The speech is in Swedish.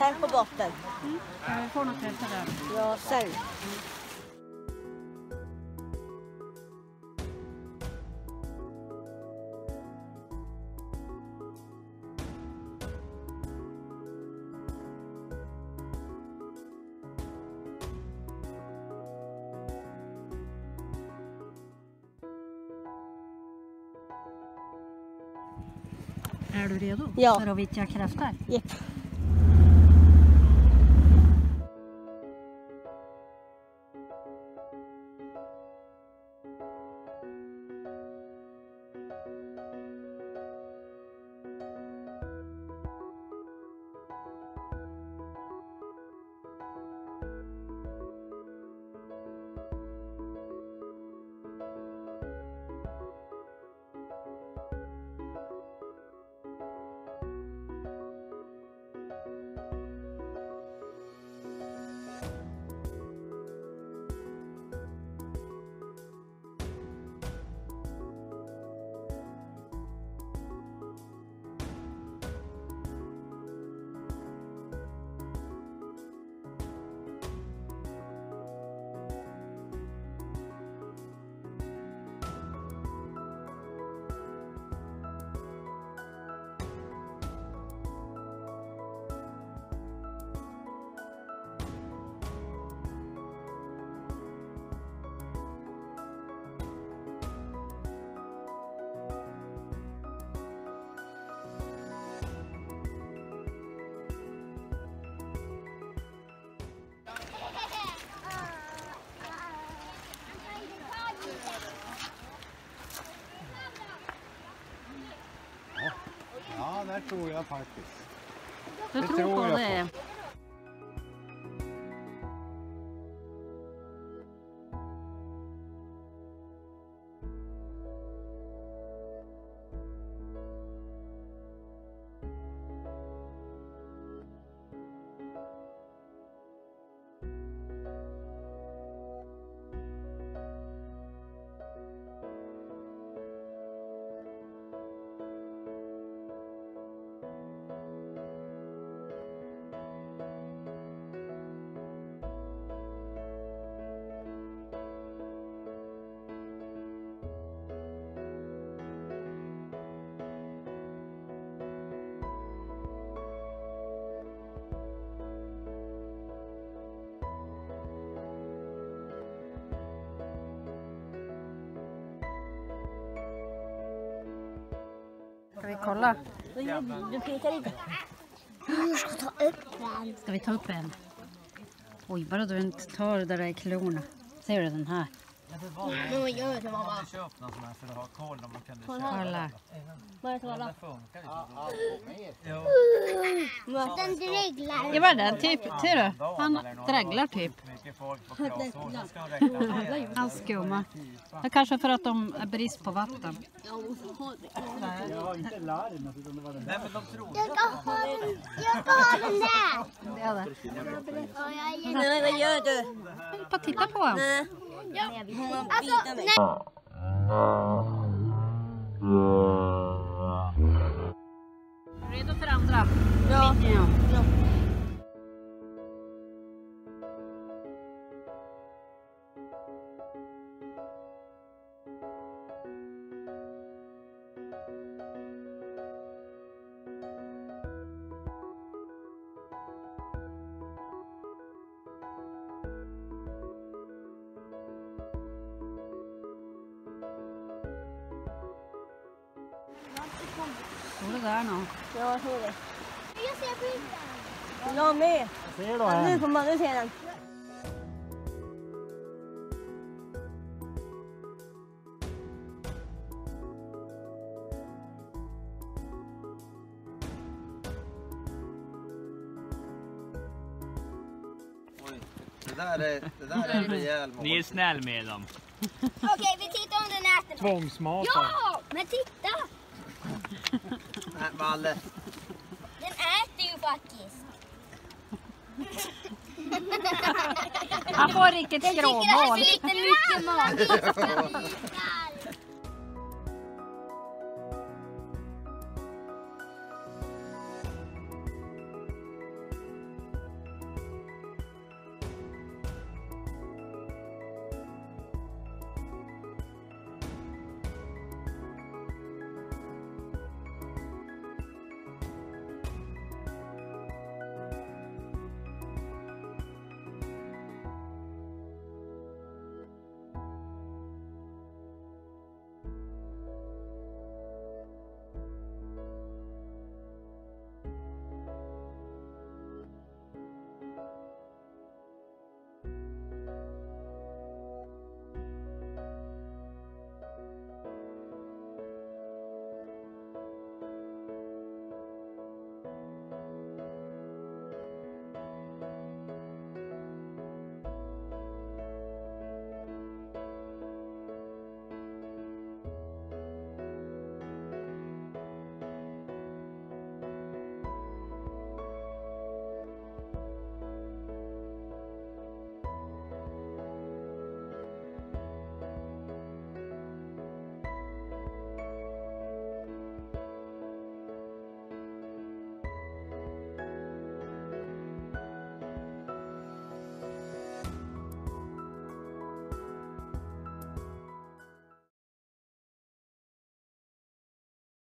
Här på botten. Ja, vi får nog testa där. Ja, sen. Är du redo Ja. för att vittja kräftor? Japp. Där tror jag faktiskt. Du Det tror tror på det? Ska vi kolla? Du pekar inte. Jag ska ta upp den. Ska vi ta upp en? Oj, bara du inte tar det där i klorna. Ser du den här? Men vad gör du mamma? köpt någon sån här för att ha koll om man kunde Kolla. Bara kolla. Det funkar inte. Jo, Den dreglar. Ja, vad är det? Typ, ser du? Han dreglar typ. Han skummar. Det är kanske för att de är brist på vatten. Ja, inte larmet utan det var den Nej men de trodde Jag ska ha den, jag ska ha den där. Det är det. Jag är Nej, vad gör du? Bara titta på honom. Nej. Alltså, nej. Redo för andra? Ja. Ja. Står det där nå? Ja, jag tror det. Jag ser bilden. Jag med. Ser du Ja, nu får man se den. Det där är, det där är en rejäl Ni är snäll med dem. Okej, vi tittar om den äter något. Tvångsmatad. Ja, men titta. Nej, Valle. Den äter ju faktiskt. Han får riktigt Den tycker det här skråmål. är lite mycket mat.